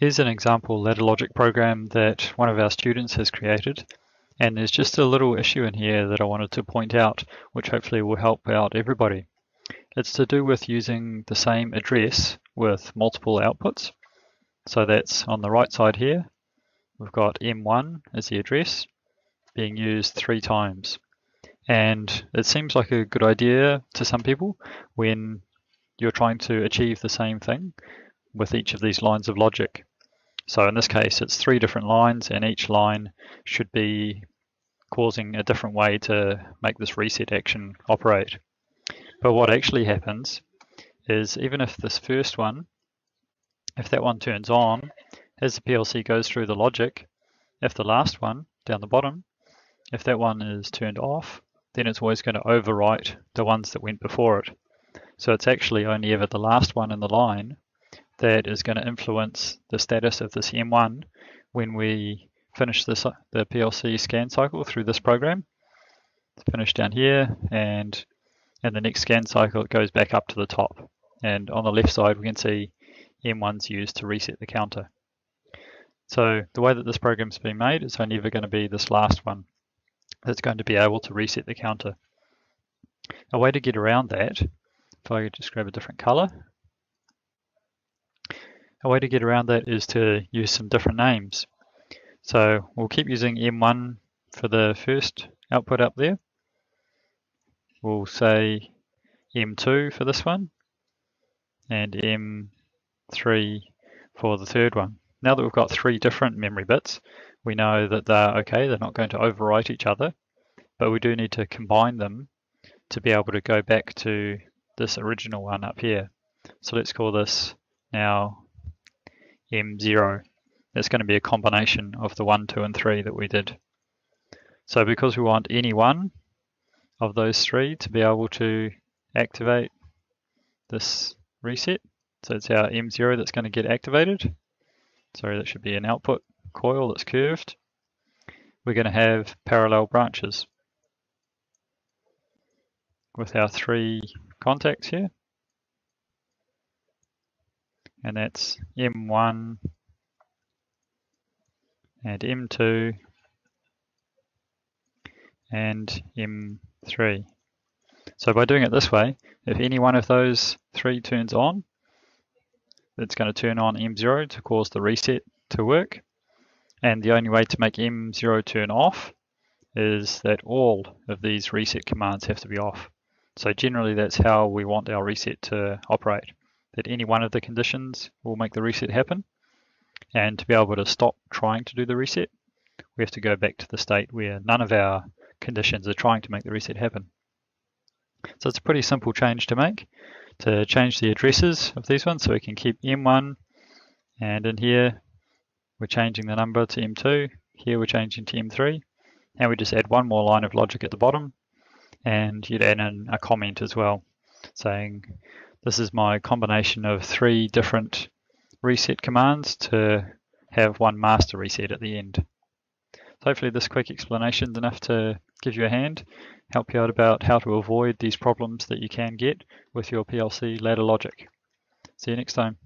Here's an example ladder logic program that one of our students has created. And there's just a little issue in here that I wanted to point out, which hopefully will help out everybody. It's to do with using the same address with multiple outputs. So that's on the right side here. We've got M1 as the address being used three times. And it seems like a good idea to some people when you're trying to achieve the same thing with each of these lines of logic. So in this case, it's three different lines and each line should be causing a different way to make this reset action operate. But what actually happens is even if this first one, if that one turns on, as the PLC goes through the logic, if the last one down the bottom, if that one is turned off, then it's always going to overwrite the ones that went before it. So it's actually only ever the last one in the line that is going to influence the status of this M1 when we finish this, the PLC scan cycle through this program. It's finished down here and in the next scan cycle it goes back up to the top. And on the left side we can see M1's used to reset the counter. So the way that this program's been made, it's only ever going to be this last one that's going to be able to reset the counter. A way to get around that, if I just grab a different color, a way to get around that is to use some different names. So we'll keep using M1 for the first output up there. We'll say M2 for this one and M3 for the third one. Now that we've got three different memory bits, we know that they're okay, they're not going to overwrite each other, but we do need to combine them to be able to go back to this original one up here. So let's call this now M0. It's going to be a combination of the 1, 2, and 3 that we did. So because we want any one of those three to be able to activate this reset, so it's our M0 that's going to get activated. Sorry, that should be an output coil that's curved. We're going to have parallel branches with our three contacts here and that's M1 and M2 and M3. So by doing it this way, if any one of those three turns on, it's going to turn on M0 to cause the reset to work. And the only way to make M0 turn off is that all of these reset commands have to be off. So generally that's how we want our reset to operate that any one of the conditions will make the reset happen. And to be able to stop trying to do the reset, we have to go back to the state where none of our conditions are trying to make the reset happen. So it's a pretty simple change to make, to change the addresses of these ones so we can keep M1 and in here we're changing the number to M2, here we're changing to M3 and we just add one more line of logic at the bottom and you'd add in a comment as well saying this is my combination of three different reset commands to have one master reset at the end. So hopefully this quick explanation is enough to give you a hand, help you out about how to avoid these problems that you can get with your PLC ladder logic. See you next time.